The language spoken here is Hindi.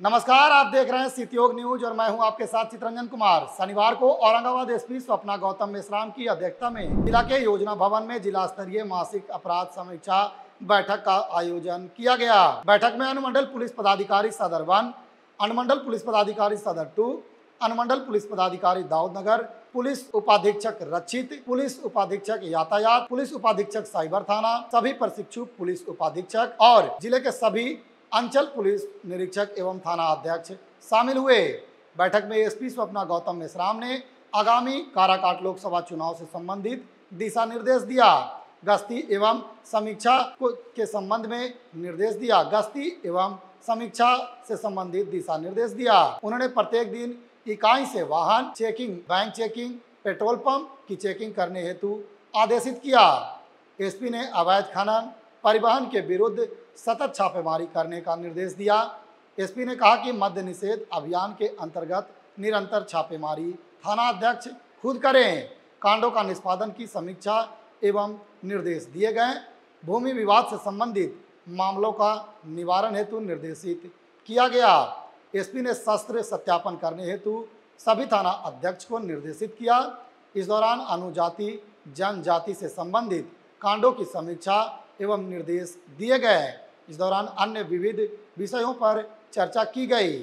नमस्कार, आप देख रहे हैं सितयोग न्यूज़ और मैं हूँ आपके साथ चित्रंजन कुमार। शनिवार को औरंगाबाद एसपी स्वप्ना गौतम मेश्राम की अध्यक्षता में जिला के योजना भवन में जिला स्तरीय मासिक अपराध समीक्षा बैठक का आयोजन किया गया। बैठक में अनुमंडल पुलिस पदाधिकारी सदर वन, अनुमंडल पुलिस पदाधिकारी सदर टू, अनुमंडल पुलिस पदाधिकारी दाऊदनगर, पुलिस उपाधीक्षक रक्षित, पुलिस उपाधीक्षक यातायात, पुलिस उपाधीक्षक साइबर थाना, सभी प्रशिक्षु पुलिस उपाधीक्षक और ज़िले के सभी अंचल पुलिस निरीक्षक एवं थाना अध्यक्ष शामिल हुए। बैठक में एसपी स्वप्ना गौतम मेश्राम ने आगामी काराकाट लोकसभा चुनाव से संबंधित दिशा निर्देश दिया। गश्ती एवं समीक्षा के संबंध में निर्देश दिया। गश्ती एवं समीक्षा से संबंधित दिशा निर्देश दिया। उन्होंने प्रत्येक दिन इकाई से वाहन checking, bank checking, petrol pump की चेकिंग करने हेतु आदेशित किया। एसपी ने अवैध खनन परिवहन के विरुद्ध सतत छापेमारी करने का निर्देश दिया। एसपी ने कहा कि मद्य निषेध अभियान के अंतर्गत निरंतर छापेमारी थाना अध्यक्ष खुद करें। कांडों का निष्पादन की समीक्षा एवं निर्देश दिए गए। भूमि विवाद से संबंधित मामलों का निवारण हेतु निर्देशित किया गया। एसपी ने शस्त्र सत्यापन करने हेतु सभी थाना अध्यक्ष को निर्देशित किया। इस दौरान अनुजाति, जनजाति से संबंधित कांडों की समीक्षा एवं निर्देश दिए गए। इस दौरान अन्य विविध विषयों पर चर्चा की गई।